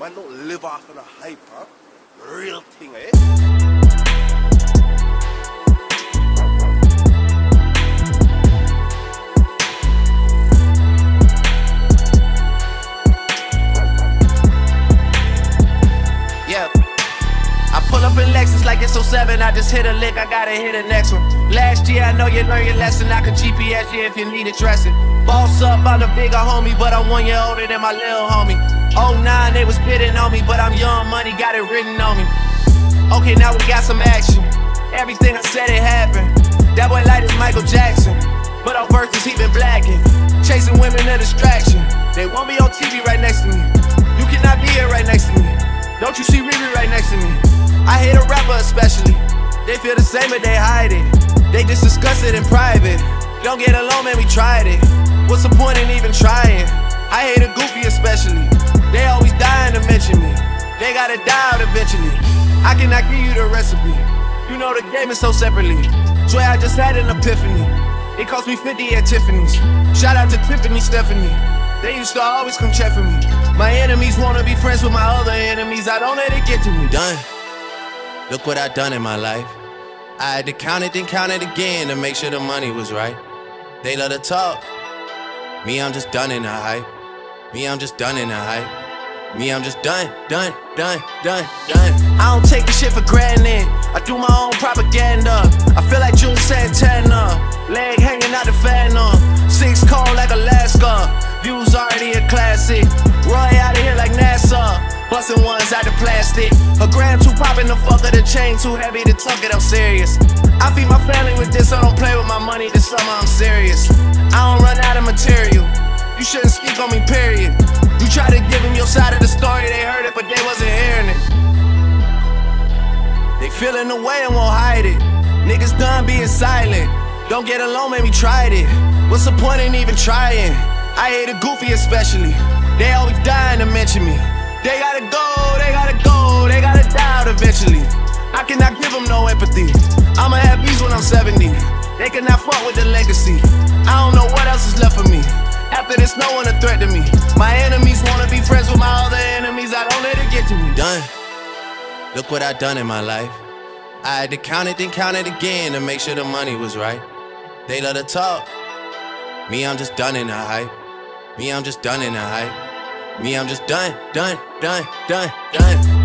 Man don't live off of the hype, huh? Real thing, eh? Yeah. I pull up in Lexus like it's 07. I just hit a lick, I gotta hit the next one. Last year, I know you learned your lesson. I can GPS you if you need a dressing. Boss up, I'm the bigger homie, but I'm one year older than my little homie. 09, they was bidding on me, but I'm young money, got it written on me. Okay, now we got some action. Everything I said, it happened. That boy light is Michael Jackson. But on verses, he been blacking. Chasing women, a distraction. They want me on TV right next to me. You cannot be here right next to me. Don't you see Riri right next to me? I hate a rapper especially. They feel the same, but they hide it. They just discuss it in private. Don't get along, man, we tried it. What's the point in even trying? I hate a goofy especially. Mention me. They gotta die out eventually. I cannot give you the recipe. You know the game is so separately. Joy, I just had an epiphany. It cost me 50 at Tiffany's. Shout out to Tiffany Stephanie. They used to always come check for me. My enemies wanna be friends with my other enemies. I don't let it get to me. Done. Look what I done in my life. I had to count it, then count it again to make sure the money was right. They love to talk. Me, I'm just done in the hype. Me, I'm just done in the hype. Me, I'm just done, done, done, done, done. I don't take this shit for granted. I do my own propaganda. I feel like Juelz Santana. Leg hanging out the Phantom. Six cold like Alaska. Views already a classic. Roy out of here like NASA. Busting ones out the plastic. A gram too poppin' the fuck of the chain too heavy to tuck it. I'm serious. I feed my family with this. I don't play with my money this summer. I'm serious. I don't run out of material. You shouldn't speak on me, period. You try to give them your side of the story, they heard it, but they wasn't hearing it. They feeling the way and won't hide it. Niggas done being silent. Don't get alone, man, we tried it. What's the point in even trying? I hate a goofy especially. They always dying to mention me. They gotta go, they gotta go, they gotta die out eventually. I cannot give them no empathy. I'ma have bees when I'm 70. They cannot fuck with the legacy. I don't know what else is left for me. After this, no one a threat to me. My enemies wanna be friends with my other enemies. I don't let it get to me. Done. Look what I done in my life. I had to count it, then count it again to make sure the money was right. They love to talk. Me, I'm just done in the hype. Me, I'm just done in the hype. Me, I'm just done, done, done, done, done.